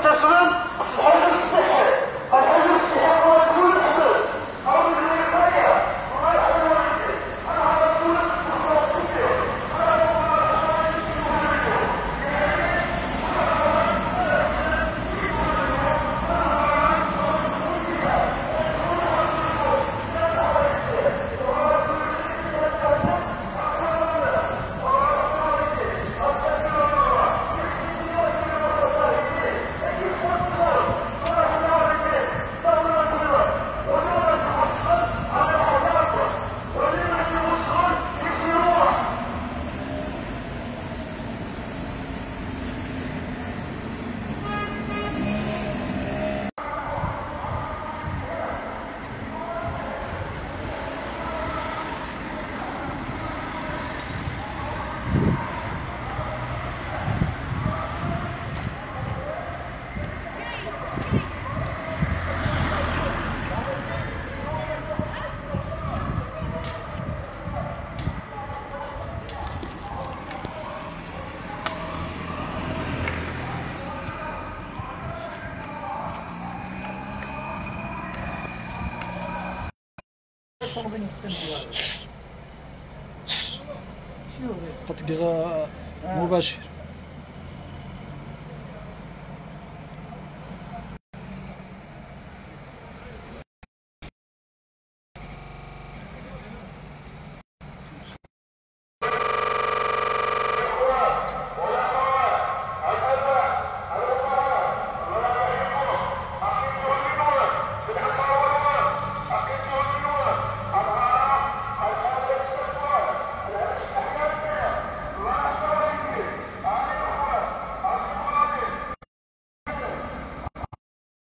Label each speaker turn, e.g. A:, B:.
A: 这是。
B: تطبيق مباشر